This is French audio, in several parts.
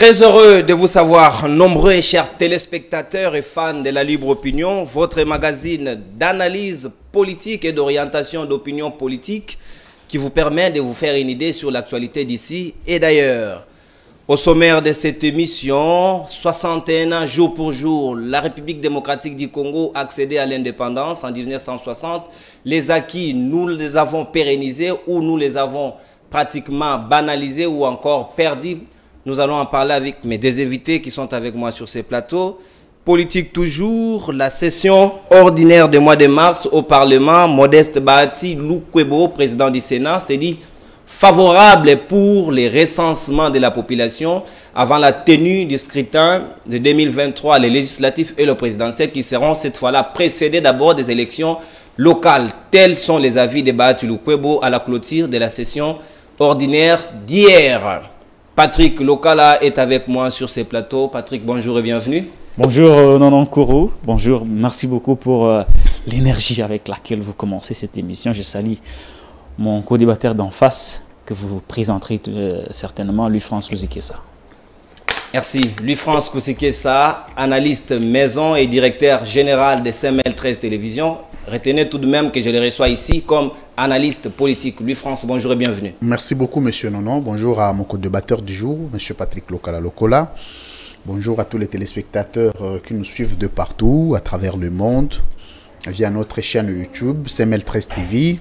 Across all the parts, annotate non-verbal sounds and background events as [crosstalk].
Très heureux de vous savoir, nombreux et chers téléspectateurs et fans de la libre opinion, votre magazine d'analyse politique et d'orientation d'opinion politique qui vous permet de vous faire une idée sur l'actualité d'ici et d'ailleurs. Au sommaire de cette émission, 61 ans jour pour jour, la République démocratique du Congo a accédé à l'indépendance en 1960. Les acquis, nous les avons pérennisés ou nous les avons pratiquement banalisés ou encore perdus. Nous allons en parler avec mes deux invités qui sont avec moi sur ces plateaux. Politique toujours, la session ordinaire du mois de mars au Parlement, Modeste Bahati Loukwebo, président du Sénat, s'est dit favorable pour les recensements de la population avant la tenue du scrutin de 2023, les législatifs et le présidentiel qui seront cette fois-là précédés d'abord des élections locales. Tels sont les avis de Bahati Loukwebo à la clôture de la session ordinaire d'hier. Patrick Lokala est avec moi sur ces plateaux. Patrick, bonjour et bienvenue. Bonjour euh, Nonon Kourou, bonjour, merci beaucoup pour euh, l'énergie avec laquelle vous commencez cette émission. Je salue mon co-débatteur d'en face que vous présenterez euh, certainement, Louis-France Kouzikessa. Merci. Louis-France Kouzikessa, analyste maison et directeur général de CML 13 Télévision. Retenez tout de même que je le reçois ici comme analyste politique. Louis-France, bonjour et bienvenue. Merci beaucoup, monsieur Nonon. Bonjour à mon co-débatteur du jour, monsieur Patrick Lokala Lokola. Bonjour à tous les téléspectateurs euh, qui nous suivent de partout, à travers le monde, via notre chaîne YouTube, CML13 TV,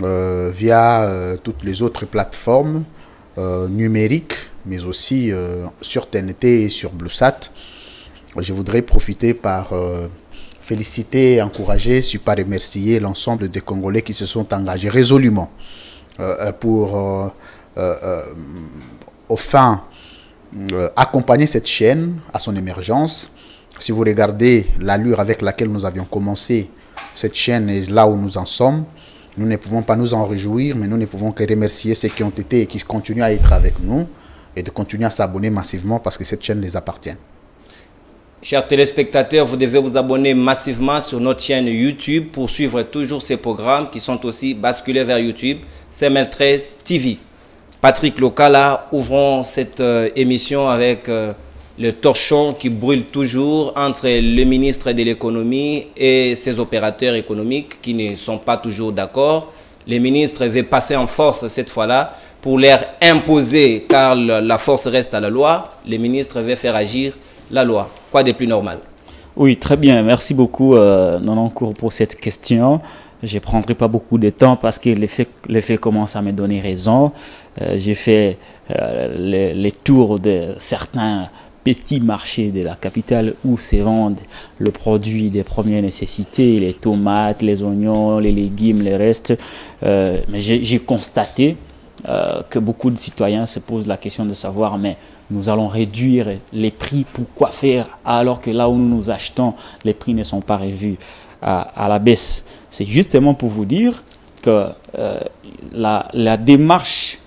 euh, via euh, toutes les autres plateformes numériques, mais aussi sur TNT et sur BlueSat. Je voudrais profiter par féliciter, encourager, si remercier l'ensemble des Congolais qui se sont engagés résolument pour, au fin euh, accompagner cette chaîne à son émergence. Si vous regardez l'allure avec laquelle nous avions commencé cette chaîne et là où nous en sommes, nous ne pouvons pas nous en réjouir, mais nous ne pouvons que remercier ceux qui ont été et qui continuent à être avec nous et de continuer à s'abonner massivement parce que cette chaîne les appartient. Chers téléspectateurs, vous devez vous abonner massivement sur notre chaîne YouTube pour suivre toujours ces programmes qui sont aussi basculés vers YouTube, CML13 TV. Patrick Locala, ouvrons cette euh, émission avec euh, le torchon qui brûle toujours entre le ministre de l'économie et ses opérateurs économiques qui ne sont pas toujours d'accord. Le ministre veut passer en force cette fois-là pour leur imposer, car la force reste à la loi. Le ministre veut faire agir la loi. Quoi de plus normal? Oui, très bien. Merci beaucoup, euh, Nonancourt, pour cette question. Je ne prendrai pas beaucoup de temps parce que les faits, les faits commencent à me donner raison. Euh, j'ai fait euh, les, tours de certains petits marchés de la capitale où se vendent le produit des premières nécessités, les tomates, les oignons, les légumes, les restes. Euh, mais j'ai constaté que beaucoup de citoyens se posent la question de savoir, mais nous allons réduire les prix, pourquoi faire alors que là où nous nous achetons, les prix ne sont pas revus à la baisse? C'est justement pour vous dire que euh, la, démarche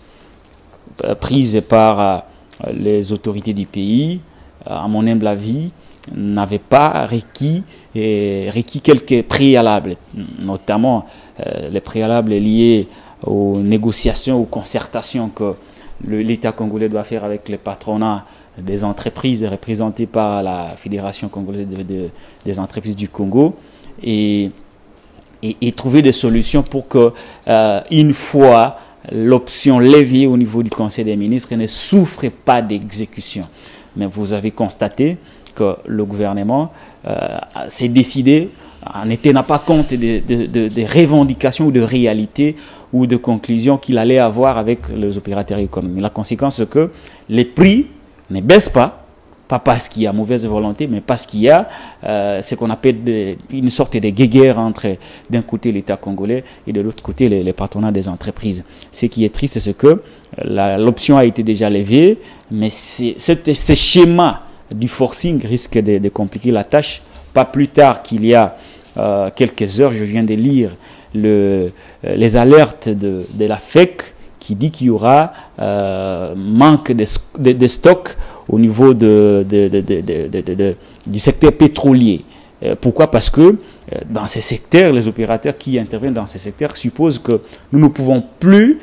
euh, prise par euh, les autorités du pays, à mon humble avis, n'avait pas requis, requis quelques préalables, notamment les préalables liés aux négociations, aux concertations que l'État congolais doit faire avec les patronats des entreprises représentées par la Fédération congolaise des entreprises du Congo. Et et, trouver des solutions pour que, euh, une fois l'option lévée au niveau du Conseil des ministres, ne souffre pas d'exécution. Mais vous avez constaté que le gouvernement euh, s'est décidé en n'a pas compte des, des, revendications ou de réalités ou de conclusions qu'il allait avoir avec les opérateurs économiques. La conséquence, c'est que les prix ne baissent pas, pas parce qu'il y a mauvaise volonté, mais parce qu'il y a euh, ce qu'on appelle une sorte de guéguerre entre d'un côté l'État congolais et de l'autre côté les, patronats des entreprises. Ce qui est triste, c'est que l'option a été déjà levée, mais ce schéma du forcing risque de, compliquer la tâche. Pas plus tard qu'il y a euh, quelques heures, je viens de lire le, les alertes de, de la FEC qui dit qu'il y aura manque de, de stocks au niveau de, du secteur pétrolier. Euh, pourquoi? Parce que euh, dans ces secteurs, les opérateurs qui interviennent dans ces secteurs supposent que nous ne pouvons plus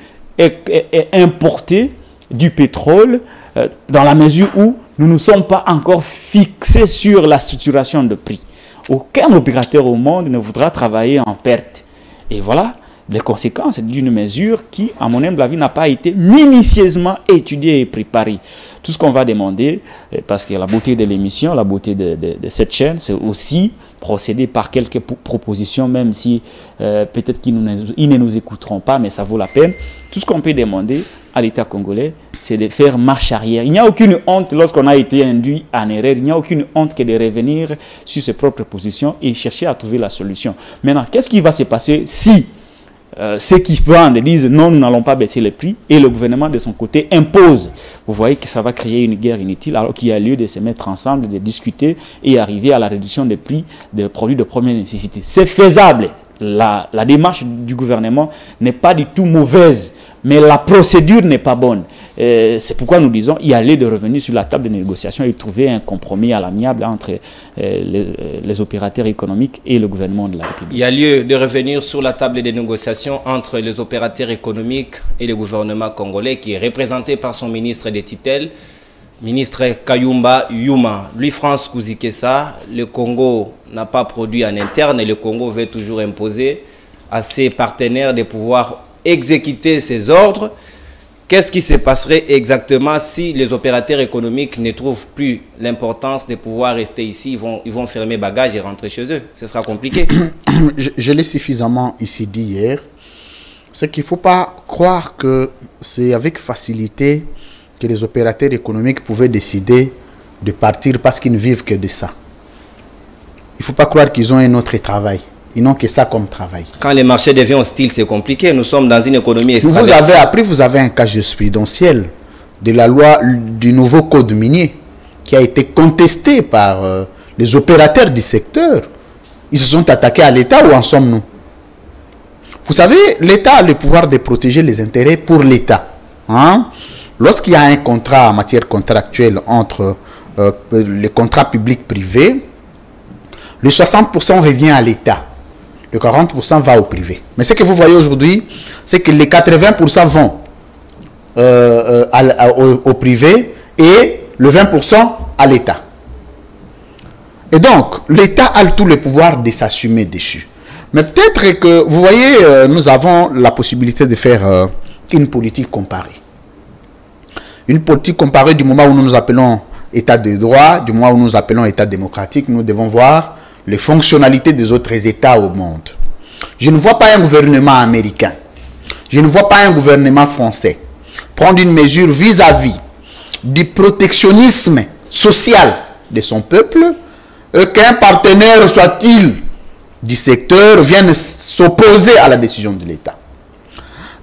importer du pétrole euh, dans la mesure où nous ne sommes pas encore fixés sur la structuration de prix. Aucun opérateur au monde ne voudra travailler en perte. Et voilà les conséquences d'une mesure qui, à mon humble avis, n'a pas été minutieusement étudiée et préparée. Tout ce qu'on va demander, euh, parce que la beauté de l'émission, la beauté de, cette chaîne, c'est aussi procéder par quelques propositions, même si euh, peut-être qu'ils ne nous écouteront pas, mais ça vaut la peine. Tout ce qu'on peut demander à l'État congolais, c'est de faire marche arrière. Il n'y a aucune honte lorsqu'on a été induit en erreur. Il n'y a aucune honte que de revenir sur ses propres positions et chercher à trouver la solution. Maintenant, qu'est-ce qui va se passer si euh, ceux qui vendent disent non, nous n'allons pas baisser les prix et le gouvernement de son côté impose? Vous voyez que ça va créer une guerre inutile alors qu'il y a lieu de se mettre ensemble, de discuter et arriver à la réduction des prix des produits de première nécessité. C'est faisable. La, démarche du gouvernement n'est pas du tout mauvaise mais la procédure n'est pas bonne. C'est pourquoi nous disons y a lieu de revenir sur la table de négociation et trouver un compromis à l'amiable entre euh, euh, les, opérateurs économiques et le gouvernement de la République. Il y a lieu de revenir sur la table de négociation entre les opérateurs économiques et le gouvernement congolais qui est représenté par son ministre des Titels, ministre Kayumba Yuma. Lui, France Kouzikessa, le Congo n'a pas produit en interne et le Congo veut toujours imposer à ses partenaires de pouvoir exécuter ces ordres, qu'est-ce qui se passerait exactement si les opérateurs économiques ne trouvent plus l'importance de pouvoir rester ici Ils vont, ils vont fermer bagages et rentrer chez eux? Ce sera compliqué. [coughs] je, l'ai suffisamment ici dit hier. C'est qu'il ne faut pas croire que c'est avec facilité que les opérateurs économiques pouvaient décider de partir parce qu'ils ne vivent que de ça. Il ne faut pas croire qu'ils ont un autre travail. Ils n'ont que ça comme travail. Quand les marchés deviennent hostiles, c'est compliqué. Nous sommes dans une économie. Vous avez appris, vous avez un cas jurisprudentiel de la loi du nouveau code minier qui a été contesté par euh, les opérateurs du secteur. Ils se sont attaqués à l'État ou en sommes-nous? Vous savez, l'État a le pouvoir de protéger les intérêts pour l'État. Hein? Lorsqu'il y a un contrat en matière contractuelle entre euh, les contrats publics-privés, le 60% revient à l'État le 40% va au privé. Mais ce que vous voyez aujourd'hui, c'est que les 80% vont euh, euh, au, privé et le 20% à l'État. Et donc, l'État a tout le pouvoir de s'assumer dessus. Mais peut-être que, vous voyez, nous avons la possibilité de faire une politique comparée. Une politique comparée du moment où nous nous appelons État de droit, du moment où nous nous appelons État démocratique, nous devons voir les fonctionnalités des autres États au monde. Je ne vois pas un gouvernement américain, je ne vois pas un gouvernement français prendre une mesure vis-à-vis du protectionnisme social de son peuple, qu'un partenaire, soit-il du secteur, vienne s'opposer à la décision de l'État.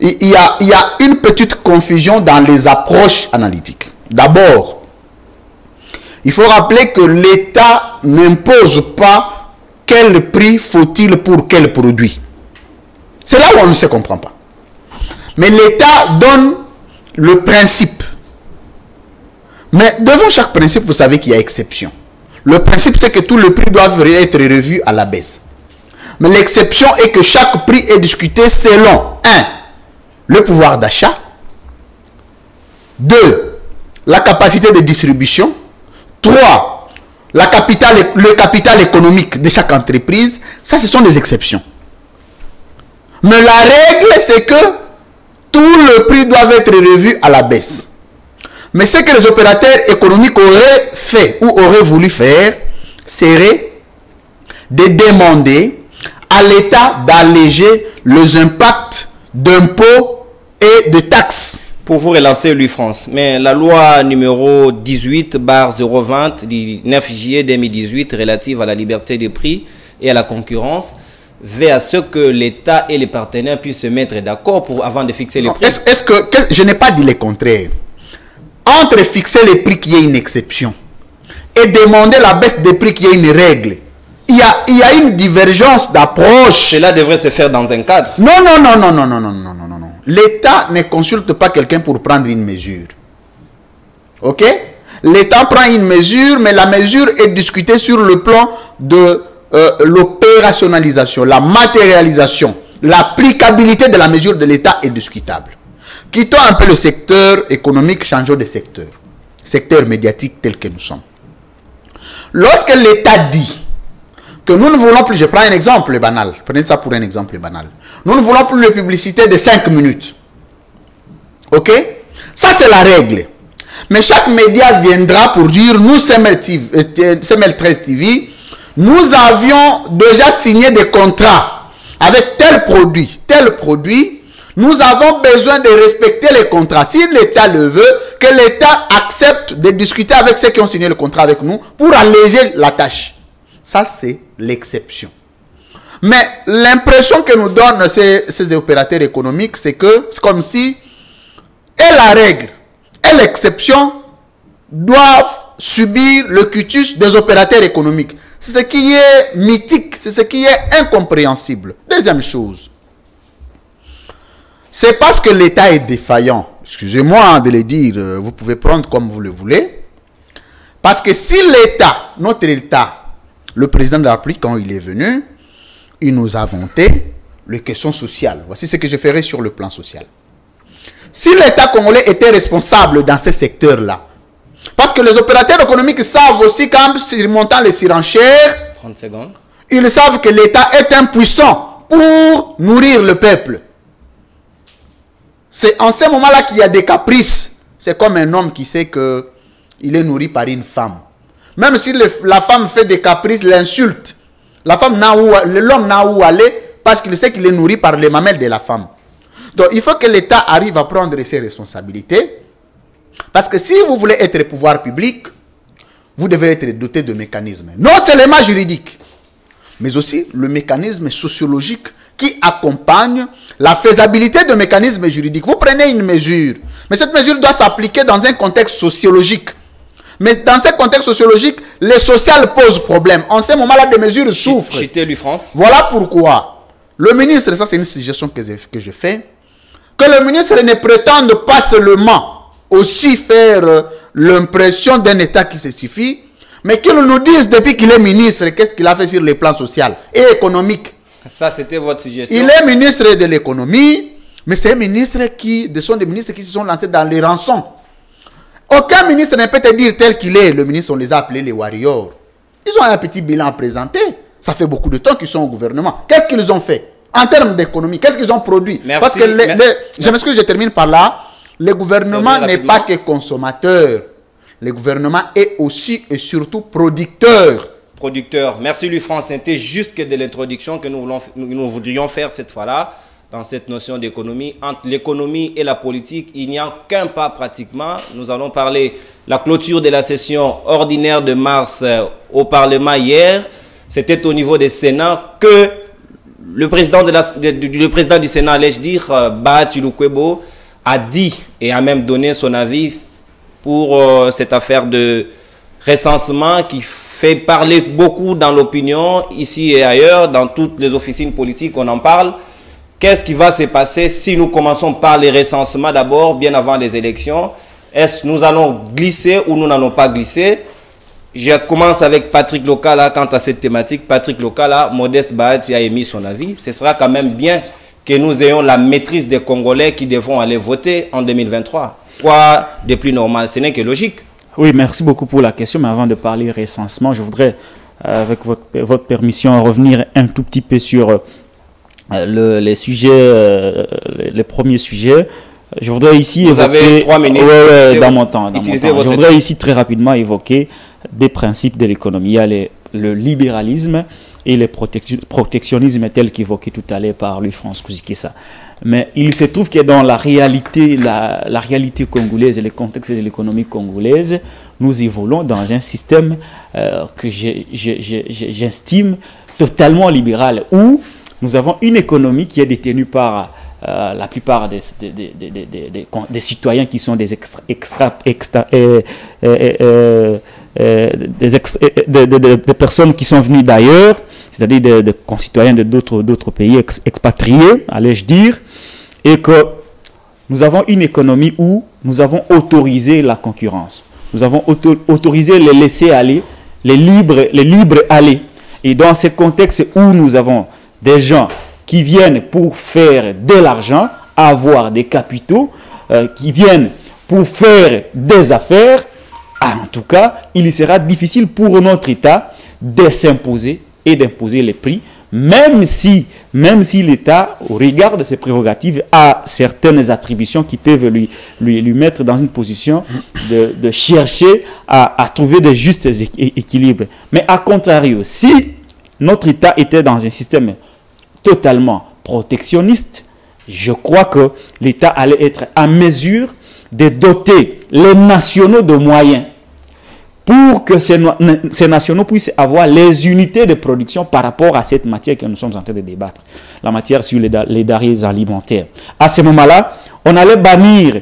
Il y, a, une petite confusion dans les approches analytiques. D'abord, il faut rappeler que l'État n'impose pas quel prix faut-il pour quel produit. C'est là où on ne se comprend pas. Mais l'État donne le principe. Mais devant chaque principe, vous savez qu'il y a exception. Le principe, c'est que tous les prix doivent être revus à la baisse. Mais l'exception est que chaque prix est discuté selon 1. Le pouvoir d'achat. 2. La capacité de distribution. 3. La le capital économique de chaque entreprise, ça ce sont des exceptions. Mais la règle, c'est que tout le prix doit être revu à la baisse. Mais ce que les opérateurs économiques auraient fait ou auraient voulu faire, serait de demander à l'État d'alléger les impacts d'impôts et de taxes pour vous relancer l'UFrance. Mais la loi numéro 18 bar 020 du 9 juillet 2018 relative à la liberté des prix et à la concurrence veut à ce que l'État et les partenaires puissent se mettre d'accord pour avant de fixer les prix. Est-ce que, je n'ai pas dit le contraire Entre fixer les prix qui est une exception et demander la baisse des prix qui est une règle, il y a, il y a une divergence d'approche. Cela devrait se faire dans un cadre. Non, non, non, non, non, non, non, non, non, non. L'État ne consulte pas quelqu'un pour prendre une mesure. Ok? L'État prend une mesure, mais la mesure est discutée sur le plan de euh, l'opérationnalisation, la matérialisation. L'applicabilité de la mesure de l'État est discutable. Quittons un peu le secteur économique, changeons de secteur. Secteur médiatique tel que nous sommes. Lorsque l'État dit que nous ne voulons plus, je prends un exemple banal, prenez ça pour un exemple banal. Nous ne voulons plus de publicité de 5 minutes. Ok? Ça, c'est la règle. Mais chaque média viendra pour dire, nous, CML 13 TV, nous avions déjà signé des contrats avec tel produit, tel produit. Nous avons besoin de respecter les contrats. Si l'État le veut, que l'État accepte de discuter avec ceux qui ont signé le contrat avec nous pour alléger la tâche. Ça, c'est l'exception. Mais l'impression que nous donnent ces, opérateurs économiques, c'est que c'est comme si et la règle et l'exception doivent subir le cutus des opérateurs économiques. C'est ce qui est mythique, c'est ce qui est incompréhensible. Deuxième chose, c'est parce que l'État est défaillant. Excusez-moi de le dire, euh, vous pouvez prendre comme vous le voulez. Parce que si l'État, notre État, le président de la République, quand il est venu, il nous a vanté les questions sociales. Voici ce que je ferai sur le plan social. Si l'État congolais était responsable dans ces secteurs-là, parce que les opérateurs économiques savent aussi qu'en surmontant les surenchères, 30 secondes. ils savent que l'État est impuissant pour nourrir le peuple. C'est en ce moment-là qu'il y a des caprices. C'est comme un homme qui sait que il est nourri par une femme. Même si la femme fait des caprices, l'insulte. La femme n'a où, l'homme n'a où aller parce qu'il sait qu'il est nourri par les mamelles de la femme. Donc il faut que l'État arrive à prendre ses responsabilités. Parce que si vous voulez être pouvoir public, vous devez être doté de mécanismes. Non seulement juridiques, mais aussi le mécanisme sociologique qui accompagne la faisabilité de mécanismes juridiques. Vous prenez une mesure, mais cette mesure doit s'appliquer dans un contexte sociologique. Mais dans ce contexte sociologique, le social pose problème. En ce moment-là, des mesures souffrent. France. Voilà pourquoi le ministre, ça c'est une suggestion que je fais, que le ministre ne prétende pas seulement aussi faire euh, l'impression d'un État qui se suffit, mais qu'il nous dise depuis qu'il est ministre, qu'est-ce qu'il a fait sur les plans social et économique. Ça, c'était votre suggestion. Il est ministre de l'économie, mais c'est un ministre qui, de sont des ministres qui se sont lancés dans les rançons. Aucun ministre ne peut te dire tel qu'il est. Le ministre, on les a appelés les warriors. Ils ont un petit bilan à présenter. Ça fait beaucoup de temps qu'ils sont au gouvernement. Qu'est-ce qu'ils ont fait en termes d'économie, qu'est-ce qu'ils ont produit? Parce que les, je m'excuse, je termine par là. Le gouvernement n'est pas que consommateur. Le gouvernement est aussi et surtout producteur. Producteur. Merci Louis France. C'était juste que de l'introduction que nous, voulons, nous voudrions faire cette fois-là dans cette notion d'économie. Entre l'économie et la politique, il n'y a qu'un pas pratiquement. Nous allons parler la clôture de la session ordinaire de mars euh, au Parlement hier. C'était au niveau des Sénats que le président, de du Sénat, allais-je dire, euh, Lukwebo, a dit et a même donné son avis pour euh, cette affaire de recensement qui fait parler beaucoup dans l'opinion, ici et ailleurs, dans toutes les officines politiques, on en parle. Qu'est-ce qui va se passer si nous commençons par les recensements d'abord, bien avant les élections? Est-ce nous allons glisser ou nous n'allons pas glisser? Je commence avec Patrick Locala quant à cette thématique. Patrick Locala, Modeste Bahati a émis son avis. Ce sera quand même bien que nous ayons la maîtrise des Congolais qui devront aller voter en 2023. Quoi de plus normal? Ce n'est que logique. Oui, merci beaucoup pour la question. Mais avant de parler recensement, je voudrais, euh, avec votre, votre permission, revenir un tout petit peu sur euh, les sujets, euh, les premiers sujets. Je voudrais ici Vous avez trois minutes. dans mon temps. Je voudrais ici très rapidement évoquer des principes de l'économie. Il y a le libéralisme et le protectionnisme tel qu'évoqué tout à l'heure par lui France ça Mais il se trouve que dans la réalité, la, réalité congolaise et le contexte de l'économie congolaise, nous évoluons dans un système euh, que j'estime totalement libéral, où nous avons une économie qui est détenue par euh, la plupart des, citoyens qui sont des extra, des, personnes qui sont venues d'ailleurs, c'est-à-dire des, concitoyens de d'autres pays expatriés, allais-je dire, et que nous avons une économie où nous avons autorisé la concurrence. Nous avons autorisé les laisser aller, les libres, les libres aller. Et dans ce contexte où nous avons des gens qui viennent pour faire de l'argent, avoir des capitaux, euh, qui viennent pour faire des affaires, ah, en tout cas, il sera difficile pour notre État de s'imposer et d'imposer les prix, même si, même si l'État, au regard ses prérogatives, a certaines attributions qui peuvent lui, lui, mettre dans une position de, chercher à, trouver des justes équilibres. Mais à contrario, si notre État était dans un système totalement protectionniste, je crois que l'État allait être à mesure de doter les nationaux de moyens pour que ces, nationaux puissent avoir les unités de production par rapport à cette matière que nous sommes en train de débattre, la matière sur les, les alimentaires. À ce moment-là, on allait bannir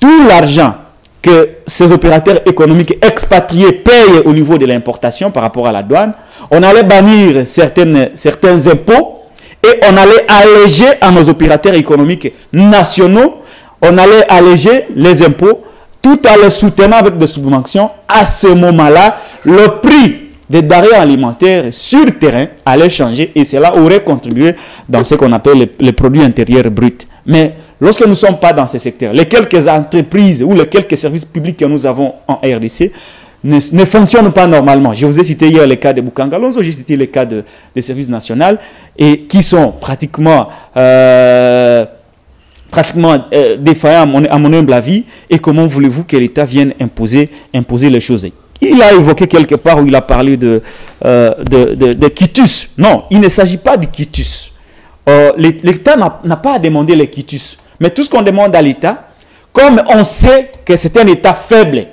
tout l'argent que ces opérateurs économiques expatriés payent au niveau de l'importation par rapport à la douane. On allait bannir certains impôts et on allait alléger à nos opérateurs économiques nationaux, on allait alléger les impôts tout en les soutenant avec des subventions. À ce moment-là, le prix des denrées alimentaires sur terrain allait changer et cela aurait contribué dans ce qu'on appelle les, les, produits intérieurs bruts. Mais lorsque nous ne sommes pas dans ces secteurs, les quelques entreprises ou les quelques services publics que nous avons en RDC ne, ne fonctionnent pas normalement. Je vous ai cité hier le cas de Bukangalonzo, j'ai cité le cas de, des services nationaux et qui sont pratiquement... Euh, pratiquement euh, défaillant à mon, à mon, humble avis. Et comment voulez-vous que l'État vienne imposer, imposer les choses? Il a évoqué quelque part où il a parlé de, euh, de, de, de, quitus. Non, il ne s'agit pas de quitus. Euh, L'État n'a pas à demander les quitus. Mais tout ce qu'on demande à l'État, comme on sait que c'est un État faible,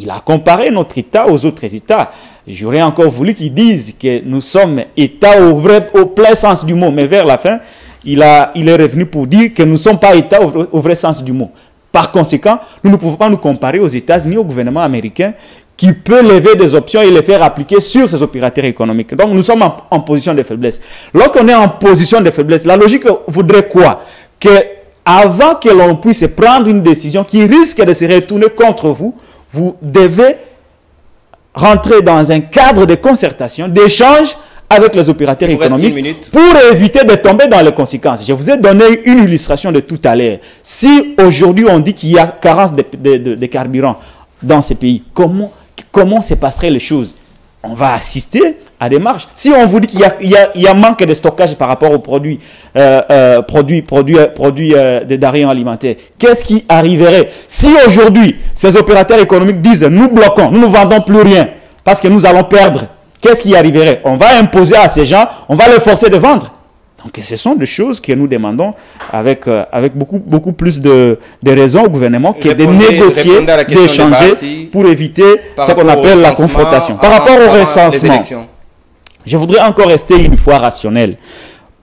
il a comparé notre État aux autres États. J'aurais encore voulu qu'ils disent que nous sommes État au, vrai, au plein sens du mot, mais vers la fin, il, a, il est revenu pour dire que nous ne sommes pas État au, vrai sens du mot. Par conséquent, nous ne pouvons pas nous comparer aux États-Unis, au gouvernement américain, qui peut lever des options et les faire appliquer sur ses opérateurs économiques. Donc nous sommes en, en position de faiblesse. Lorsqu'on est en position de faiblesse, la logique voudrait quoi? Que avant que l'on puisse prendre une décision qui risque de se retourner contre vous, vous devez rentrer dans un cadre de concertation, d'échange avec les opérateurs économiques pour éviter de tomber dans les conséquences. Je vous ai donné une illustration de tout à l'heure. Si aujourd'hui on dit qu'il y a carence de, de, de, de, carburant dans ces pays, comment, comment se passeraient les choses On va assister à des marches. Si on vous dit qu'il y, a manque de stockage par rapport aux produits, euh, euh, produits, euh, des alimentaires, qu'est-ce qui arriverait Si aujourd'hui ces opérateurs économiques disent nous bloquons, nous ne vendons plus rien parce que nous allons perdre qu'est-ce qui arriverait? On va imposer à ces gens, on va les forcer de vendre. Donc ce sont des choses que nous demandons avec, euh, avec beaucoup, beaucoup plus de, de raisons au gouvernement que de négocier, d'échanger pour éviter ce qu'on appelle la confrontation. Par rapport au recensement, je voudrais encore rester une fois rationnel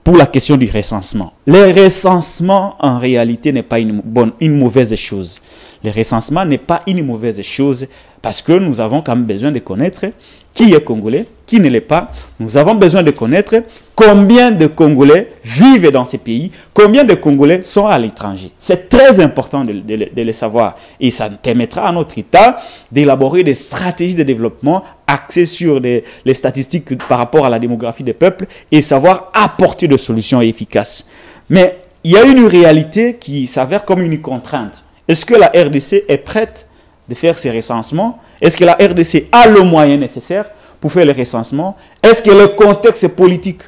pour la question du recensement. Le recensement, en réalité, n'est pas une, bonne, une mauvaise chose. Le recensement n'est pas une mauvaise chose parce que nous avons quand même besoin de connaître qui est congolais, qui ne l'est pas. Nous avons besoin de connaître combien de Congolais vivent dans ces pays, combien de Congolais sont à l'étranger. C'est très important de, de, le savoir et ça permettra à notre État d'élaborer des stratégies de développement axées sur les, statistiques par rapport à la démographie des peuples et savoir apporter des solutions efficaces. Mais il y a une réalité qui s'avère comme une contrainte. Est-ce que la RDC est prête de faire ces recensements Est-ce que la RDC a le moyen nécessaire pour faire le recensement Est-ce que le contexte politique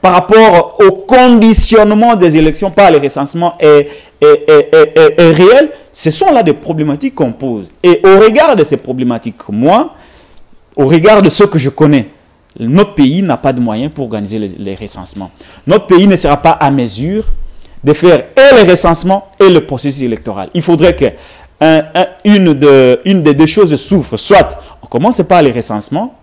par rapport au conditionnement des élections par le recensement est, réel? Ce sont là des problématiques qu'on pose. Et au regard de ces problématiques, moi, au regard de ce que je connais, notre pays n'a pas de moyens pour organiser les, les, recensements. Notre pays ne sera pas à mesure de faire et le recensement et le processus électoral. Il faudrait que un, un, une, une des deux choses souffre. Soit on commence par les recensements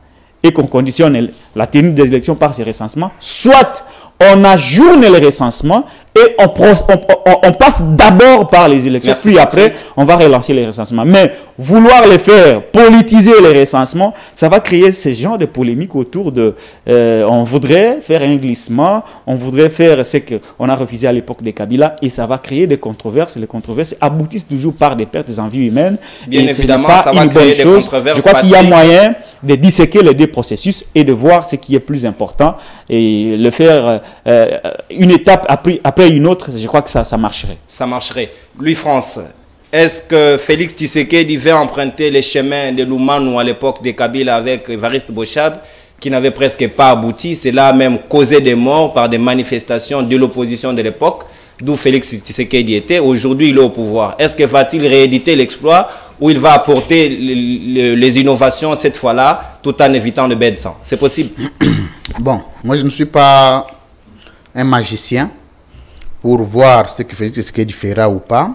et qu'on conditionne la tenue des élections par ces recensements, soit on ajourne les recensements et on, on, on passe d'abord par les élections, Merci puis après, on va relancer les recensements. Mais vouloir les faire, politiser les recensements, ça va créer ce genre de polémique autour de... Euh, on voudrait faire un glissement, on voudrait faire ce qu'on a refusé à l'époque des Kabila, et ça va créer des controverses. Les controverses aboutissent toujours par des pertes en vie humaine. Bien et évidemment, pas ça va une bonne chose. Je crois qu'il y a moyen de disséquer les deux processus et de voir ce qui est plus important et le faire euh, euh, une étape après, après une autre, je crois que ça, ça marcherait. Ça marcherait. Louis-France, est-ce que Félix Tshisekedi va emprunter les chemins de Loumanou à l'époque de Kabila avec Evariste Bochab qui n'avait presque pas abouti? Cela a même causé des morts par des manifestations de l'opposition de l'époque d'où Félix Tshisekedi était. Aujourd'hui, il est au pouvoir. Est-ce que va-t-il rééditer l'exploit ou il va apporter les, innovations cette fois-là tout en évitant le bain de sang? C'est possible [coughs] Bon, moi je ne suis pas un magicien pour voir ce que Félix Tshisekedi fera ou pas,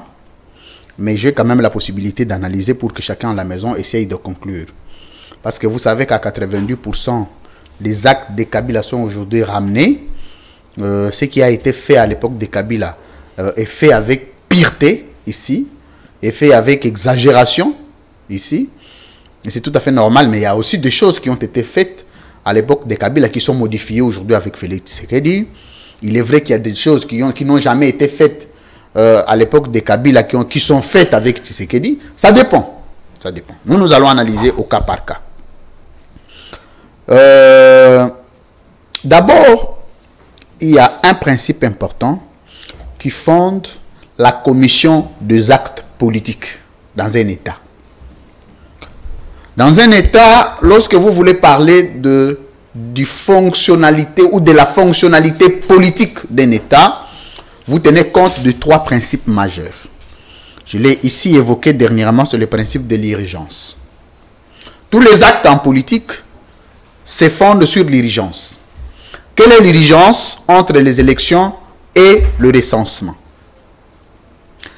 mais j'ai quand même la possibilité d'analyser pour que chacun à la maison essaye de conclure. Parce que vous savez qu'à 92%, les actes de Kabila sont aujourd'hui ramenés euh, ce qui a été fait à l'époque de Kabila euh, est fait avec pireté ici, est fait avec exagération ici. Et c'est tout à fait normal, mais il y a aussi des choses qui ont été faites à l'époque de Kabila qui sont modifiées aujourd'hui avec Félix Tshisekedi. Il est vrai qu'il y a des choses qui n'ont jamais été faites euh, à l'époque de Kabila qui, ont, qui sont faites avec Tshisekedi. Ça dépend. Ça dépend. Nous, nous allons analyser au cas par cas. D'abord, il y a un principe important qui fonde la commission des actes politiques dans un État. Dans un État, lorsque vous voulez parler de, du fonctionnalité ou de la fonctionnalité politique d'un État, vous tenez compte de trois principes majeurs. Je l'ai ici évoqué dernièrement sur le principe de l'irrigence. Tous les actes en politique se fondent sur l'irrigence. Quelle est l'urgence entre les élections et le recensement?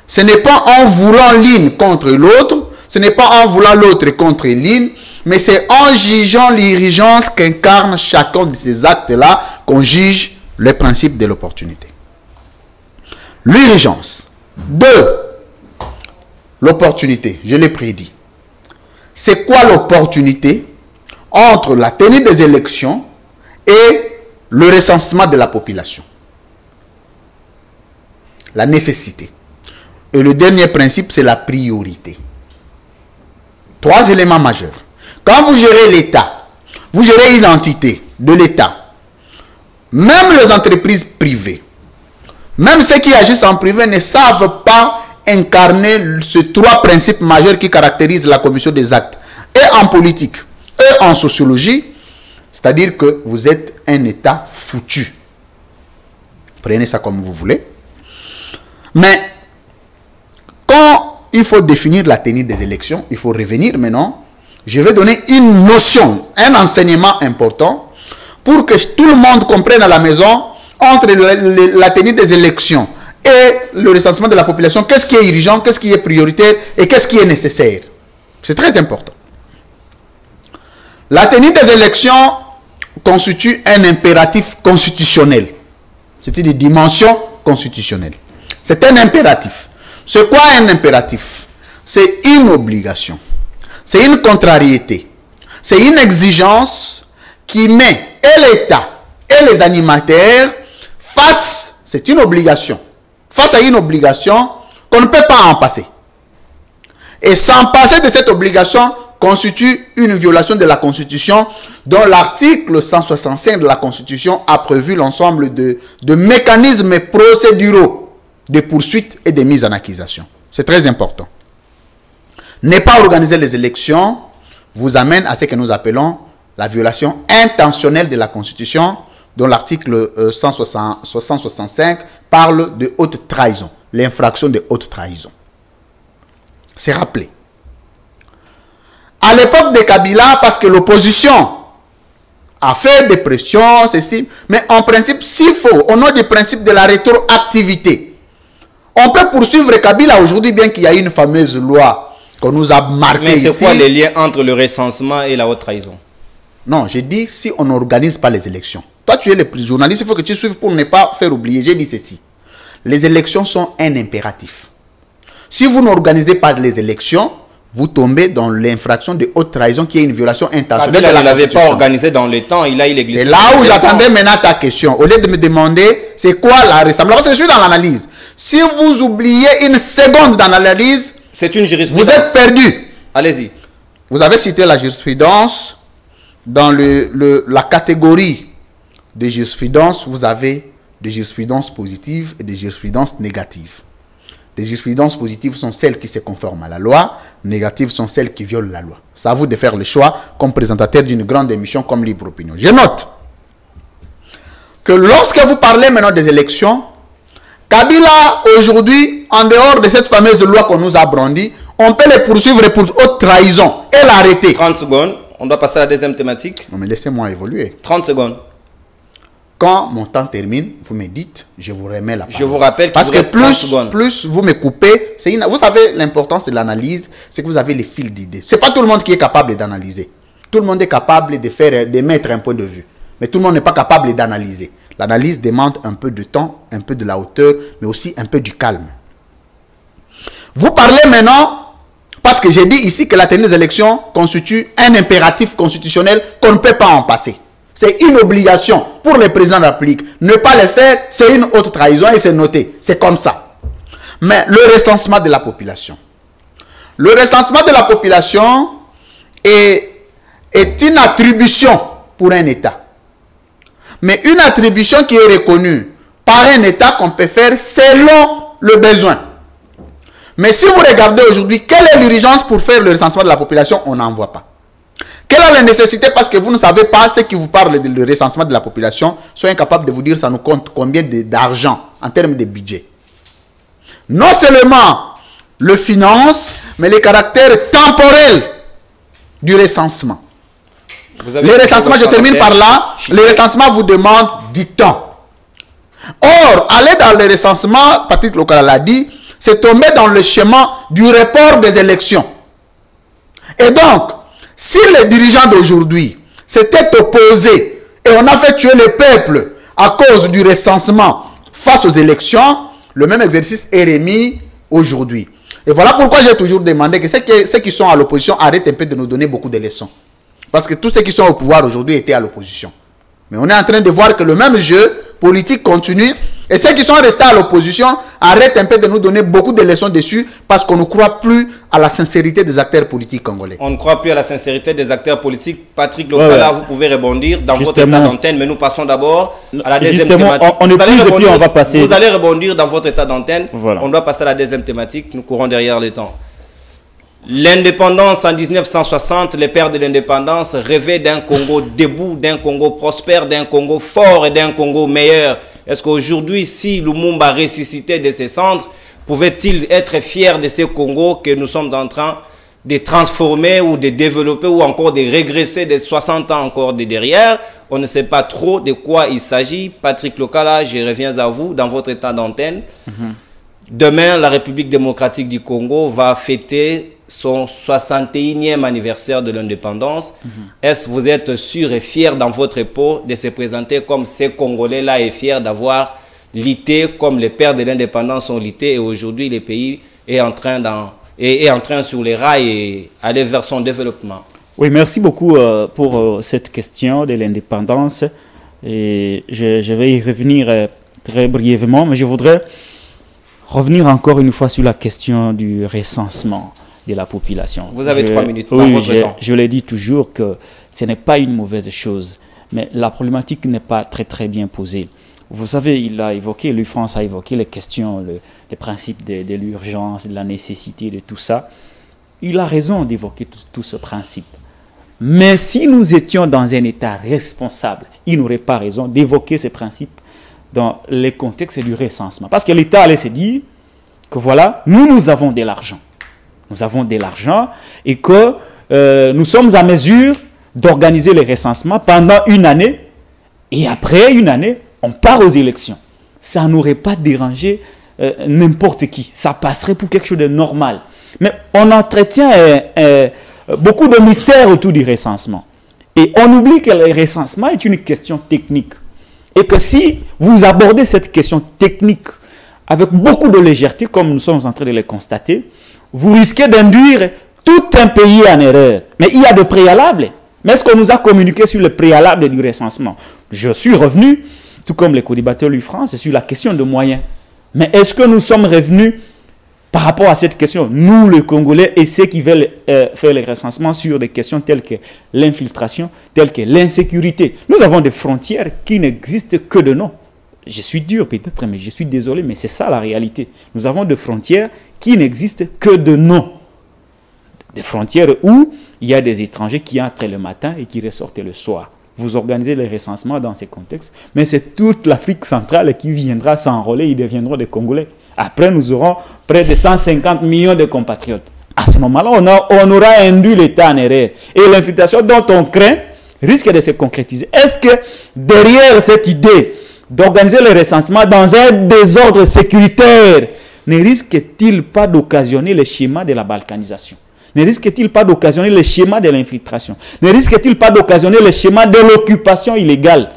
Ce n'est pas en voulant l'une contre l'autre, ce n'est pas en voulant l'autre contre l'une, mais c'est en jugeant l'urgence qu'incarne chacun de ces actes-là qu'on juge le principe de l'opportunité. L'urgence. Deux, l'opportunité. Je l'ai prédit. C'est quoi l'opportunité entre la tenue des élections et le recensement de la population? La nécessité. Et le dernier principe, c'est la priorité. Trois éléments majeurs. Quand vous gérez l'État, vous gérez une entité de l'État, même les entreprises privées, même ceux qui agissent en privé ne savent pas incarner ces trois principes majeurs qui caractérisent la commission des actes, et en politique, et en sociologie, c'est-à-dire que vous êtes un État foutu. Prenez ça comme vous voulez. Mais quand il faut définir la tenue des élections, il faut revenir maintenant. Je vais donner une notion, un enseignement important pour que tout le monde comprenne à la maison entre la tenue des élections et le recensement de la population, qu'est-ce qui est urgent, qu'est-ce qui est prioritaire et qu'est-ce qui est nécessaire. C'est très important. La tenue des élections constitue un impératif constitutionnel. C'est une dimension constitutionnelle. C'est un impératif. C'est quoi un impératif? C'est une obligation. C'est une contrariété. C'est une exigence qui met et l'État et les animateurs face, c'est une obligation, face à une obligation qu'on ne peut pas en passer. Et sans passer de cette obligation, constitue une violation de la Constitution dont l'article 165 de la Constitution a prévu l'ensemble de, de, mécanismes procéduraux de poursuite et de mise en accusation. C'est très important. Ne pas organiser les élections vous amène à ce que nous appelons la violation intentionnelle de la Constitution dont l'article 165 euh, parle de haute trahison, l'infraction de haute trahison. C'est rappelé à l'époque de Kabila, parce que l'opposition a fait des pressions, ceci, mais en principe, s'il faut, au nom du principe de la rétroactivité, on peut poursuivre Kabila aujourd'hui, bien qu'il y ait une fameuse loi qu'on nous a marquée Mais c'est quoi le lien entre le recensement et la haute trahison? Non, j'ai dit si on n'organise pas les élections. Toi, tu es le journaliste, il faut que tu suives pour ne pas faire oublier. J'ai dit ceci. Les élections sont un impératif. Si vous n'organisez pas les élections, vous tombez dans l'infraction de haute trahison qui est une violation intentionnelle de la ne l'avait pas organisé dans le temps, il a eu C'est là où j'attendais maintenant ta question. Au lieu de me demander c'est quoi la ressemblance, parce que je suis dans l'analyse. Si vous oubliez une seconde dans l'analyse, c'est une jurisprudence. Vous êtes perdu. Allez-y. Vous avez cité la jurisprudence dans le, la catégorie des jurisprudences, vous avez des jurisprudences positives et des jurisprudences négatives. Les jurisprudences positives sont celles qui se conforment à la loi, négatives sont celles qui violent la loi. C'est à vous de faire le choix comme présentateur d'une grande émission comme Libre Opinion. Je note que lorsque vous parlez maintenant des élections, Kabila, aujourd'hui, en dehors de cette fameuse loi qu'on nous a brandie, on peut les poursuivre pour haute trahison et l'arrêter. 30 secondes, on doit passer à la deuxième thématique. Non mais laissez-moi évoluer. 30 secondes. Quand mon temps termine, vous me dites, je vous remets la parole. Je vous rappelle Parce que plus, plus vous me coupez, une, vous savez l'importance de l'analyse, c'est que vous avez les fils d'idées. C'est pas tout le monde qui est capable d'analyser. Tout le monde est capable de faire, de mettre un point de vue. Mais tout le monde n'est pas capable d'analyser. L'analyse demande un peu de temps, un peu de la hauteur, mais aussi un peu du calme. Vous parlez maintenant, parce que j'ai dit ici que la tenue des élections constitue un impératif constitutionnel qu'on ne peut pas en passer. C'est une obligation pour le président de la République. Ne pas le faire, c'est une autre trahison et c'est noté. C'est comme ça. Mais le recensement de la population. Le recensement de la population est, est une attribution pour un État. Mais une attribution qui est reconnue par un État qu'on peut faire selon le besoin. Mais si vous regardez aujourd'hui, quelle est l'urgence pour faire le recensement de la population On n'en voit pas. Quelle est la nécessité? Parce que vous ne savez pas ce qui vous parle du recensement de la population, soyez incapable de vous dire ça nous compte combien d'argent en termes de budget. Non seulement le finance, mais les caractères temporels du recensement. Le recensement, je termine par là, le recensement vous demande du temps. Or, aller dans le recensement, Patrick Local l'a dit, c'est tomber dans le chemin du report des élections. Et donc, si les dirigeants d'aujourd'hui s'étaient opposés et on a fait tuer le peuple à cause du recensement face aux élections, le même exercice est remis aujourd'hui. Et voilà pourquoi j'ai toujours demandé que ceux qui sont à l'opposition arrêtent un peu de nous donner beaucoup de leçons. Parce que tous ceux qui sont au pouvoir aujourd'hui étaient à l'opposition. Mais on est en train de voir que le même jeu politique continue et ceux qui sont restés à l'opposition arrêtent un peu de nous donner beaucoup de leçons dessus parce qu'on ne croit plus à la sincérité des acteurs politiques congolais. On ne croit plus à la sincérité des acteurs politiques. Patrick Lopala, vous pouvez rebondir dans votre état d'antenne, mais nous passons d'abord à la deuxième thématique. On, on vous, allez rebondir, on va passer. vous allez rebondir dans votre état d'antenne. On doit passer à la deuxième thématique. Nous courons derrière le temps. L'indépendance en 1960, les pères de l'indépendance rêvaient d'un Congo debout, d'un Congo prospère, d'un Congo fort et d'un Congo meilleur. Est-ce qu'aujourd'hui, si Lumumba ressuscitait de ses cendres, pouvait-il être fier de ce Congo que nous sommes en train de transformer ou de développer ou encore de régresser de 60 ans encore de derrière? On ne sait pas trop de quoi il s'agit. Patrick Locala, je reviens à vous dans votre état d'antenne. Mhm. Demain, la République démocratique du Congo va fêter son 61e anniversaire de l'indépendance. Mhm. Est-ce que vous êtes sûr et fier dans votre peau de se présenter comme ces Congolais-là et fiers d'avoir lutté comme les pères de l'indépendance ont lutté et aujourd'hui le pays est en train, est, en train sur les rails et aller vers son développement? Oui, merci beaucoup euh, pour euh, cette question de l'indépendance. Et je, je, vais y revenir euh, très brièvement, mais je voudrais revenir encore une fois sur la question du recensement de la population. Vous avez trois minutes. Oui, votre je, je le dis toujours que ce n'est pas une mauvaise chose, mais la problématique n'est pas très très bien posée. Vous savez, il a évoqué, lui France a évoqué les questions, le, les principes de, de l'urgence, de la nécessité, de tout ça. Il a raison d'évoquer tout, tout, ce principe. Mais si nous étions dans un État responsable, il n'aurait pas raison d'évoquer ces principes dans les contextes du recensement. Parce que l'État allait se dire que voilà, nous, nous avons de l'argent nous avons de l'argent et que euh, nous sommes à mesure d'organiser les recensements pendant une année et après une année, on part aux élections. Ça n'aurait pas dérangé euh, n'importe qui. Ça passerait pour quelque chose de normal. Mais on entretient euh, beaucoup de mystères autour du recensement. Et on oublie que le recensement est une question technique. Et que si vous abordez cette question technique avec beaucoup de légèreté, comme nous sommes en train de le constater, vous risquez d'induire tout un pays en erreur. Mais il y a de préalables. Mais est-ce qu'on nous a communiqué sur le préalable du recensement? Je suis revenu, tout comme les co-débatteurs lui France, sur la question de moyens. Mais est-ce que nous sommes revenus par rapport à cette question, nous, les Congolais, et ceux qui veulent euh, faire les recensements sur des questions telles que l'infiltration, telles que l'insécurité, nous avons des frontières qui n'existent que de nom. Je suis dur peut-être, mais je suis désolé, mais c'est ça la réalité. Nous avons des frontières qui n'existent que de nom. Des frontières où il y a des étrangers qui entrent le matin et qui ressortent le soir. Vous organisez les recensements dans ces contextes, mais c'est toute l'Afrique centrale qui viendra s'enrôler, ils deviendront des Congolais. Après, nous aurons près de 150 millions de compatriotes. À ce moment-là, on, aura induit l'État en erreur. Et l'infiltration dont on craint risque de se concrétiser. Est-ce que derrière cette idée d'organiser le recensement dans un désordre sécuritaire, ne risque-t-il pas d'occasionner le schéma de la balkanisation? Ne risque-t-il pas d'occasionner le schéma de l'infiltration? Ne risque-t-il pas d'occasionner le schéma de l'occupation illégale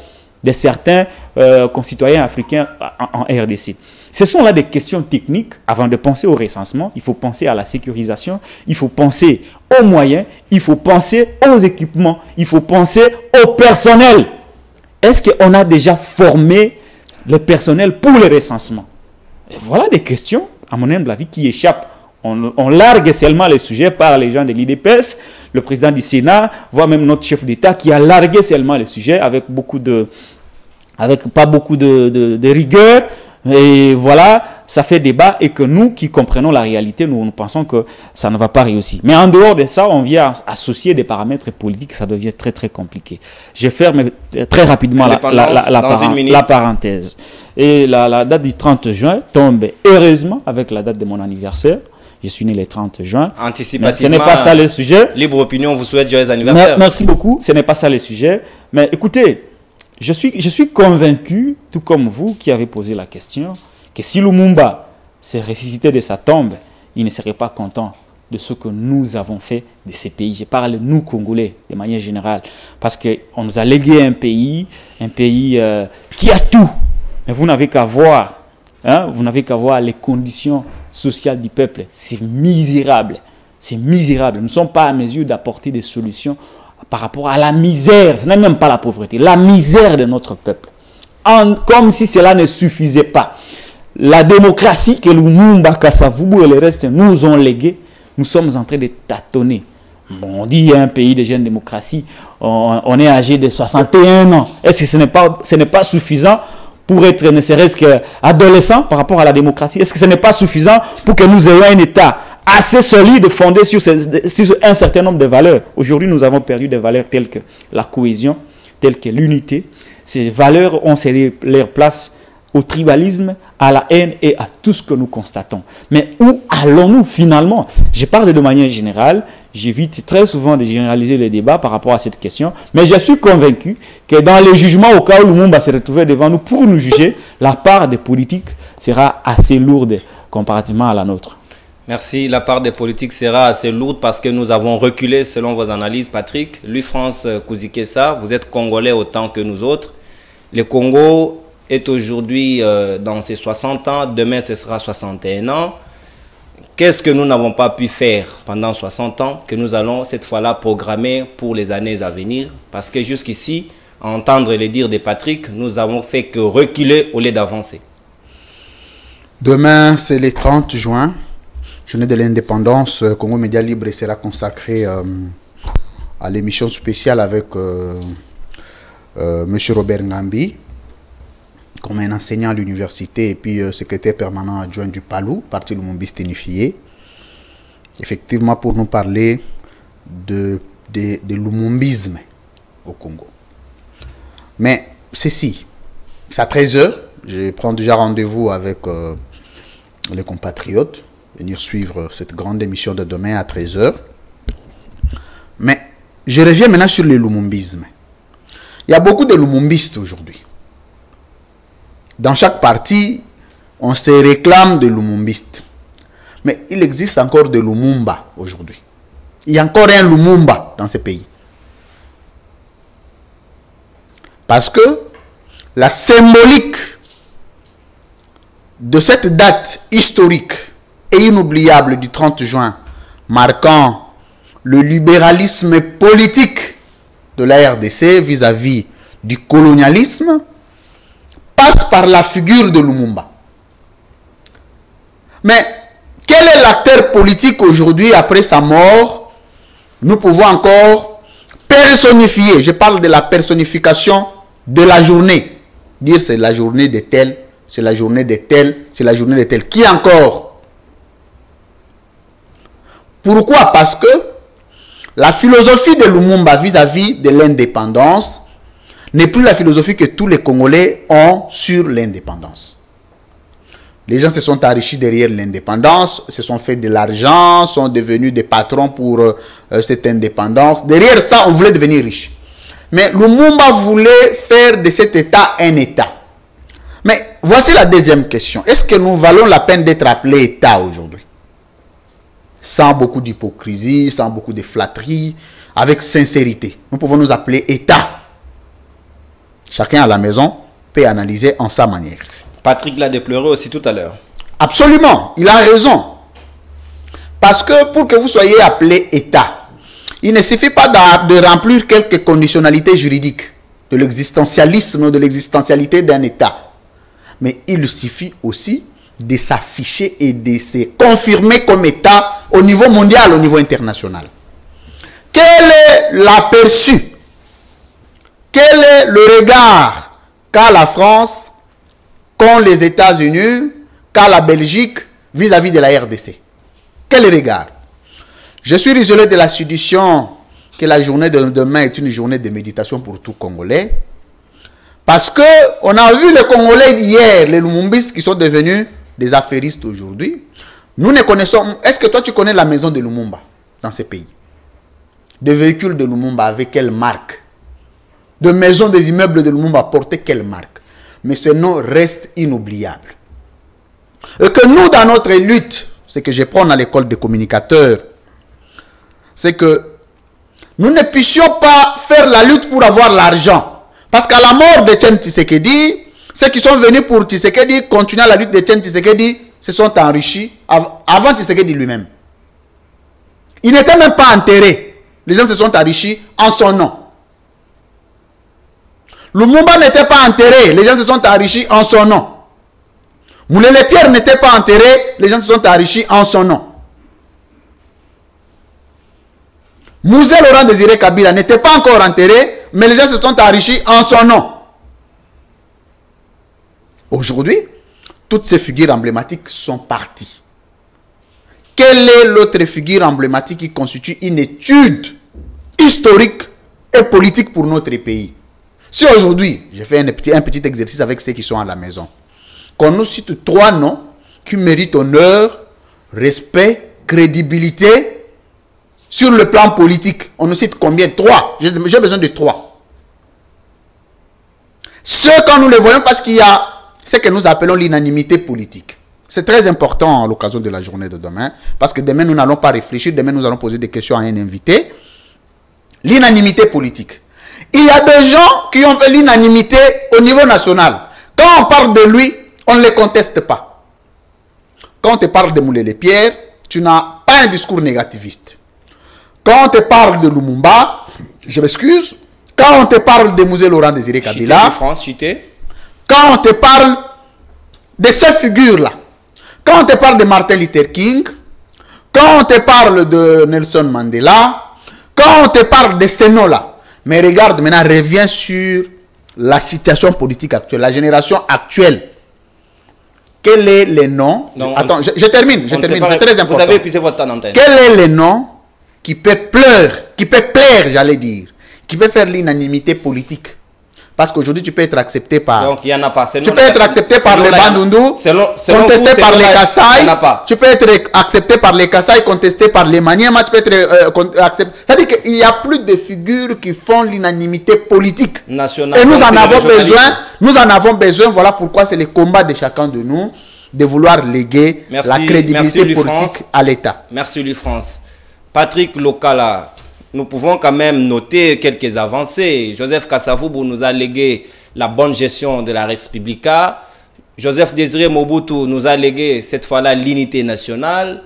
de certains euh, concitoyens africains en RDC ce sont là des questions techniques. Avant de penser au recensement, il faut penser à la sécurisation, il faut penser aux moyens, il faut penser aux équipements, il faut penser au personnel. Est-ce qu'on a déjà formé le personnel pour le recensement? Voilà des questions, à mon humble avis, qui échappent. On, largue seulement les sujets par les gens de l'IDPS, le président du Sénat, voire même notre chef d'État qui a largué seulement les sujets avec beaucoup de, avec pas beaucoup de, de rigueur, et voilà, ça fait débat et que nous qui comprenons la réalité, nous, nous pensons que ça ne va pas réussir. Mais en dehors de ça, on vient associer des paramètres politiques, ça devient très très compliqué. Je ferme très rapidement la, la, parenthèse. Et la, date du 30 juin tombe heureusement avec la date de mon anniversaire. Je suis né le 30 juin. Anticipativement. ce n'est pas ça le sujet. Libre opinion vous souhaite joyeux anniversaire. Merci beaucoup. Ce n'est pas ça le sujet. Mais écoutez, je suis, je suis convaincu, tout comme vous qui avez posé la question, que si Lumumba s'est ressuscité de sa tombe, il ne serait pas content de ce que nous avons fait de ces pays. Je parle nous, Congolais, de manière générale, parce qu'on nous a légué un pays, un pays euh, qui a tout. Mais vous n'avez qu'à voir, hein, vous n'avez qu'à voir les conditions sociales du peuple. C'est misérable. C'est misérable. Nous ne sommes pas à mesure d'apporter des solutions par rapport à la misère, ce n'est même pas la pauvreté, la misère de notre peuple. comme si cela ne suffisait pas. La démocratie que Lumumba, Kassavou et le reste nous ont légué, nous sommes en train de tâtonner. Bon, on dit un pays de jeune démocratie, on, est âgé de 61 ans. Est-ce que ce n'est pas, pas suffisant pour être ne serait-ce qu'adolescent par rapport à la démocratie? Est-ce que ce n'est pas suffisant pour que nous ayons un État assez solide, fondé sur, un certain nombre de valeurs? Aujourd'hui, nous avons perdu des valeurs telles que la cohésion, telles que l'unité. Ces valeurs ont cédé leur place au tribalisme, à la haine et à tout ce que nous constatons. Mais où allons-nous finalement? Je parle de manière générale, j'évite très souvent de généraliser les débats par rapport à cette question, mais je suis convaincu que dans les jugements, au cas où va se retrouver devant nous pour nous juger, la part des politiques sera assez lourde comparativement à la nôtre. Merci. La part des politiques sera assez lourde parce que nous avons reculé selon vos analyses, Patrick. Lui, France Kouzikessa, vous êtes congolais autant que nous autres. Le Congo est aujourd'hui euh, dans ses 60 ans. Demain, ce sera 61 ans. Qu'est-ce que nous n'avons pas pu faire pendant 60 ans que nous allons cette fois-là programmer pour les années à venir? Parce que jusqu'ici, entendre les dires de Patrick, nous avons fait que reculer au lieu d'avancer. Demain, c'est le 30 juin journée de l'indépendance, euh, Congo Média Libre sera consacré euh, à l'émission spéciale avec euh, M. Robert Ngambi, comme un enseignant à l'université et puis secrétaire permanent adjoint du PALU, Parti Lumumbiste Unifié. Effectivement, pour nous parler de, de, lumumbisme au Congo. Mais ceci, c'est à 13h, je prends déjà rendez-vous avec les compatriotes venir suivre cette grande émission de demain à 13h. Mais je reviens maintenant sur le lumumbisme. Il y a beaucoup de lumumbistes aujourd'hui. Dans chaque parti, on se réclame de lumumbistes. Mais il existe encore de Lumumba aujourd'hui. Il y a encore un Lumumba dans ce pays. Parce que la symbolique de cette date historique inoubliable du 30 juin, marquant le libéralisme politique de la RDC vis-à-vis du colonialisme, passe par la figure de Lumumba. Mais Quel est l'acteur politique aujourd'hui, après sa mort? Nous pouvons encore personnifier. Je parle de la personnification de la journée. Dire c'est la journée de tel, c'est la journée de tel, c'est la journée de tel. Qui encore? Pourquoi? Parce que la philosophie de Lumumba vis-à-vis de l'indépendance n'est plus la philosophie que tous les Congolais ont sur l'indépendance. Les gens se sont enrichis derrière l'indépendance, se sont fait de l'argent, sont devenus des patrons pour euh, cette indépendance. Derrière ça, on voulait devenir riche. Mais Lumumba voulait faire de cet État un État. Mais voici la deuxième question. Est-ce que nous valons la peine d'être appelés État aujourd'hui? Sans beaucoup d'hypocrisie, sans beaucoup de flatterie, avec sincérité. Nous pouvons nous appeler État. Chacun à la maison peut analyser en sa manière. Patrick l'a déploré aussi tout à l'heure. Absolument, il a raison. Parce que pour que vous soyez appelé État, il ne suffit pas de remplir quelques conditionnalités juridiques de l'existentialisme, de l'existentialité d'un État. Mais il suffit aussi de s'afficher et de se confirmer comme État au niveau mondial, au niveau international. Quel est l'aperçu Quel est le regard qu'a la France qu'ont les États-Unis, qu'a la Belgique vis-à-vis de la RDC. Quel regard? Je suis isolé de la suggestion que la journée de demain est une journée de méditation pour tout Congolais. Parce que on a vu les Congolais d'hier, les Lumumbis qui sont devenus des affairistes aujourd'hui. Nous ne connaissons. Est-ce que toi tu connais la maison de Lumumba dans ces pays? Des véhicules de Lumumba avec quelle marque? De maisons, des immeubles de Lumumba portaient quelle marque? Mais ce nom reste inoubliable. Et que nous, dans notre lutte, ce que je prends à l'école des communicateurs, c'est que nous ne puissions pas faire la lutte pour avoir l'argent. Parce qu'à la mort de Tchen Tshisekedi, ceux qui sont venus pour Tshisekedi continuer la lutte de Tchen Tshisekedi se sont enrichis avant Tshisekedi lui-même. Il n'était même pas enterré. Les gens se sont enrichis en son nom. Lumumba n'était pas enterré, les gens se sont enrichis en son nom. Moulele Pierre n'était pas enterré, les gens se sont enrichis en son nom. Mouzé Laurent Désiré Kabila n'était pas encore enterré, mais les gens se sont enrichis en son nom. Aujourd'hui, toutes ces figures emblématiques sont parties. Quelle est l'autre figure emblématique qui constitue une étude historique et politique pour notre pays? Si aujourd'hui, j'ai fait un petit, exercice avec ceux qui sont à la maison, qu'on nous cite trois noms qui méritent honneur, respect, crédibilité sur le plan politique, on nous cite combien? Trois. J'ai besoin de trois. Ce quand nous les voyons parce qu'il y a ce que nous appelons l'inanimité politique. C'est très important à l'occasion de la journée de demain, parce que demain, nous n'allons pas réfléchir, demain, nous allons poser des questions à un invité. L'inanimité politique. Il y a des gens qui ont fait l'unanimité au niveau national. Quand on parle de lui, on ne les conteste pas. Quand on te parle de Moulé les Pierre, tu n'as pas un discours négativiste. Quand on te parle de Lumumba, je m'excuse, quand on te parle de Mouzé Laurent Désiré Kabila, France, quand on te parle de ces figures-là, quand on te parle de Martin Luther King, quand on te parle de Nelson Mandela, quand on te parle de ces noms-là, mais regarde, maintenant, reviens sur la situation politique actuelle, la génération actuelle. Quel est le nom Attends, je, termine, je termine, c'est très important. Vous avez épuisé votre temps d'antenne. Quel est le nom qui peut pleurer, qui peut plaire, j'allais dire, qui peut faire l'unanimité politique? Parce qu'aujourd'hui, tu peux être accepté par. Donc, il n'y en a pas. Tu peux être accepté par les Bandundu, contesté par les Kassai. Tu peux être accepté par les Kassai, contesté par les Maniema. Tu peux être euh, accepté. C'est-à-dire qu'il n'y a plus de figures qui font l'unanimité politique. Nationale. Et nous en avons besoin. Nous en avons besoin. Voilà pourquoi c'est le combat de chacun de nous de vouloir léguer la crédibilité politique à l'État. Merci, Louis France. Patrick Locala nous pouvons quand même noter quelques avancées. Joseph Kassavoubou nous a légué la bonne gestion de la Respublica. Joseph Désiré Mobutu nous a légué cette fois-là l'unité nationale.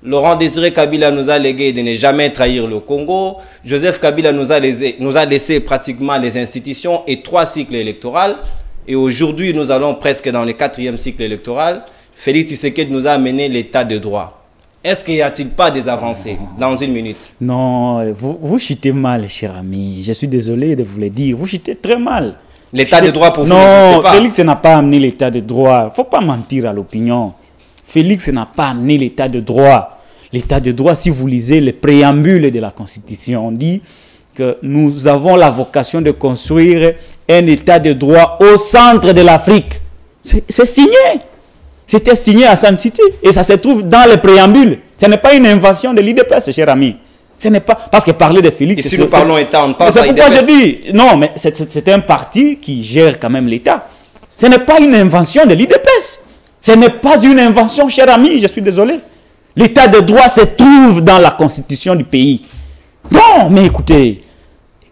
Laurent Désiré Kabila nous a légué de ne jamais trahir le Congo. Joseph Kabila nous a, laissé, nous a laissé pratiquement les institutions et trois cycles électoraux. Et aujourd'hui, nous allons presque dans le quatrième cycle électoral. Félix Tshisekedi nous a amené l'état de droit. Est-ce qu'il n'y a-t-il pas des avancées dans une minute? Non, vous, vous chutez mal, cher ami. Je suis désolé de vous le dire. Vous chutez très mal. L'état de droit pour vous Non, n'existe pas. Félix n'a pas amené l'état de droit. Il faut pas mentir à l'opinion. Félix n'a pas amené l'état de droit. L'état de droit, si vous lisez le préambule de la Constitution, on dit que nous avons la vocation de construire un état de droit au centre de l'Afrique. C'est signé. C'était signé à San City et ça se trouve dans le préambule. Ce n'est pas une invention de l'IDPS, cher ami. Ce n'est pas parce que parler de Félix. Ici, c'est- nous parlons État, on ne parle mais c'est pas pourquoi je dis, non, mais c'est un parti qui gère quand même l'État. Ce n'est pas une invention de l'IDPS. Ce n'est pas une invention, cher ami, je suis désolé. L'état de droit se trouve dans la constitution du pays. Non, mais écoutez,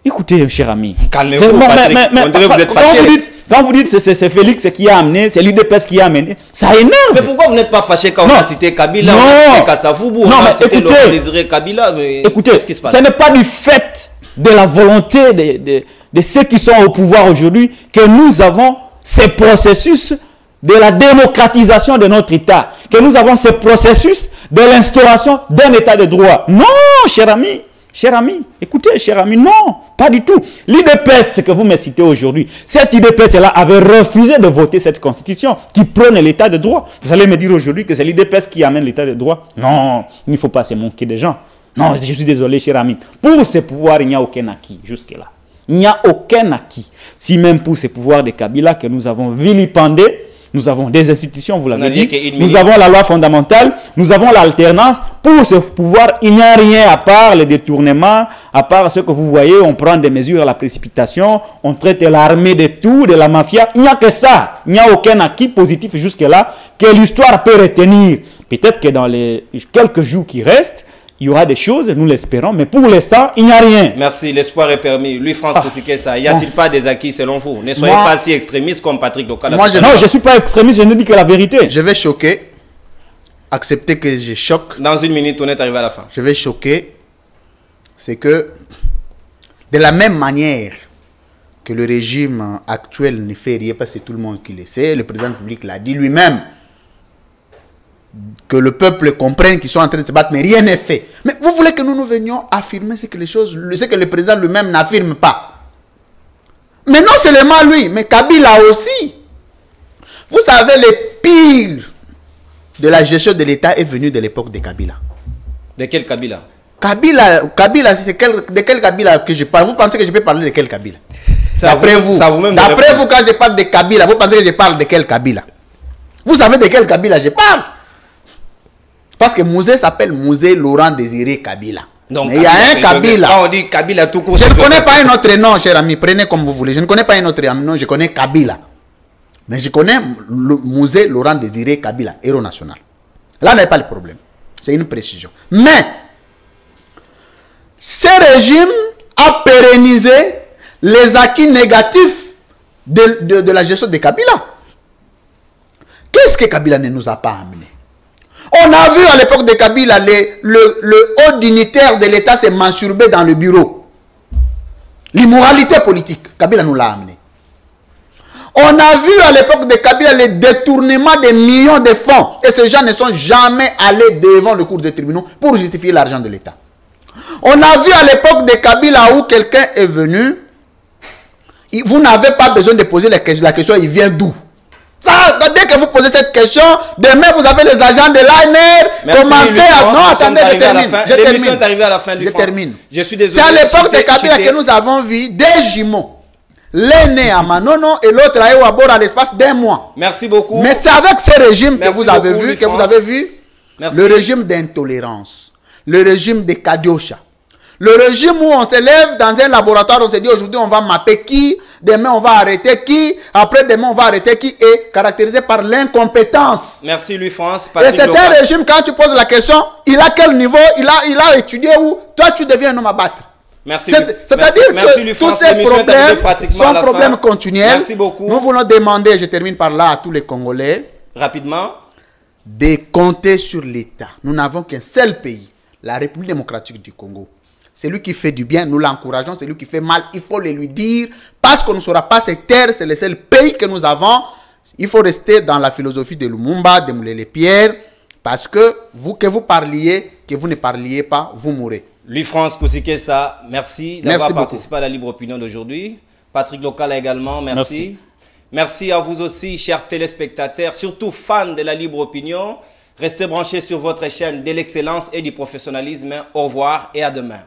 écoutez, cher ami. Calmez-vous, Patrick. On dirait que vous êtes quand vous dites, quand vous dites c'est- Félix qui a amené, c'est l'IDPS qui a amené, ça énerve. Mais pourquoi vous n'êtes pas fâché quand on a cité Kabila, Non. on a cité Kassafoubou, on Non, a mais cité écoutez. Désiré Kabila mais Écoutez, Qu'est-ce qui se passe? ce n'est pas du fait de la volonté de, de- de ceux qui sont au pouvoir aujourd'hui que nous avons ce processus de la démocratisation de notre État, que nous avons ce processus de l'instauration d'un État de droit. Non, cher ami, cher ami, écoutez, cher ami, non, pas du tout. L'IDPS que vous me citez aujourd'hui, cette IDPS-là avait refusé de voter cette constitution qui prône l'État de droit. Vous allez me dire aujourd'hui que c'est l'IDPS qui amène l'État de droit. Non, il ne faut pas se manquer des gens. Non, je suis désolé, cher ami. Pour ce pouvoir, il n'y a aucun acquis jusque-là. Il n'y a aucun acquis. Si même pour ce pouvoir de Kabila que nous avons vilipendé, nous avons des institutions, vous l'avez dit, nous avons la loi fondamentale, nous avons l'alternance. Pour ce pouvoir, il n'y a rien à part les détournements, à part ce que vous voyez, on prend des mesures à la précipitation, on traite l'armée de tout, de la mafia. Il n'y a que ça. Il n'y a aucun acquis positif jusque-là que l'histoire peut retenir. Peut-être que dans les quelques jours qui restent, il y aura des choses, nous l'espérons, mais pour l'instant, il n'y a rien. Merci, l'espoir est permis. Lui, France Koussikessa, y a-t-il pas des acquis selon vous? Ne soyez Moi- pas si extrémiste comme Patrick. Moi, je- Non, je ne suis pas extrémiste, je ne dis que la vérité. Je vais choquer. Accepter que je choque. Dans une minute, on est arrivé à la fin. Je vais choquer. C'est que, de la même manière que le régime actuel ne fait rien, parce que c'est tout le monde qui le sait, le président République l'a dit lui-même, que le peuple comprenne qu'ils sont en train de se battre, mais rien n'est fait. Mais vous voulez que nous nous venions affirmer ce que les choses, ce que le président lui-même n'affirme pas. Mais non seulement lui, mais Kabila aussi. Vous savez, le pire de la gestion de l'État est venu de l'époque de Kabila. De quel Kabila? Kabila, Kabila c'est quel, de quel Kabila que je parle? Vous pensez que je peux parler de quel Kabila? D'après vous- vous, d'après vous, quand je parle de Kabila, vous pensez que je parle de quel Kabila? Vous savez de quel Kabila je parle? Parce que Mouzé s'appelle Mouzé Laurent Désiré Kabila. Donc, Mais il y a un. Kabila. Quand on dit Kabila tout court, Je ne connais pas un autre nom, cher ami. Prenez comme vous voulez. Je ne connais pas un autre nom. Je connais Kabila. Mais je connais le Mouzé Laurent Désiré Kabila, héros national. Là n'est pas le problème. C'est une précision. Mais, ce régime a pérennisé les acquis négatifs de, de- de la gestion de Kabila. Qu'est-ce que Kabila ne nous a pas amené? On a vu à l'époque de Kabila le, haut dignitaire de l'État se masturber dans le bureau. L'immoralité politique, Kabila nous l'a amené. On a vu à l'époque de Kabila le détournement des millions de fonds. Et ces gens ne sont jamais allés devant le cours des tribunaux pour justifier l'argent de l'État. On a vu à l'époque de Kabila où quelqu'un est venu. Vous n'avez pas besoin de poser la question il vient d'où? Ça, dès que vous posez cette question, demain vous avez les agents de l'ANR, commencez à... Non, attendez, je termine. Je termine. est arrivée à la fin, Louis Je France. termine. Je suis C'est désolé. à l'époque de Kabila que nous avons vu des jumeaux. L'un né à Manono et l'autre à Ewabor à l'espace d'un mois. Merci beaucoup. Mais c'est avec ce régime que vous avez beaucoup, vu, que vous avez vu, Merci. le régime d'intolérance, le régime de Kadiosha, le régime où on se lève dans un laboratoire, on se dit aujourd'hui on va mapper qui, demain on va arrêter qui, après demain on va arrêter qui, est caractérisé par l'incompétence. Merci, Louis France. Et c'est un régime, quand tu poses la question, il a quel niveau, il a, il a étudié où, toi tu deviens un homme à battre. Merci. C'est-à-dire que tous France. ces problèmes sont problèmes continuels. Merci beaucoup. Nous voulons demander, je termine par là, à tous les Congolais, Rapidement. de compter sur l'État. Nous n'avons qu'un seul pays, la République démocratique du Congo. Celui qui fait du bien, nous l'encourageons. Celui qui fait mal, il faut le lui dire. Parce qu'on ne saura pas se taire, c'est le seul pays que nous avons. Il faut rester dans la philosophie de Lumumba, de Moulele Pierre. Parce que vous, que vous parliez, que vous ne parliez pas, vous mourrez. Louis-France Koussikessa, merci d'avoir beaucoup. participé à la libre opinion d'aujourd'hui. Patrick Local également, merci. Merci. Merci à vous aussi, chers téléspectateurs, surtout fans de la libre opinion. Restez branchés sur votre chaîne de l'excellence et du professionnalisme. Au revoir et à demain.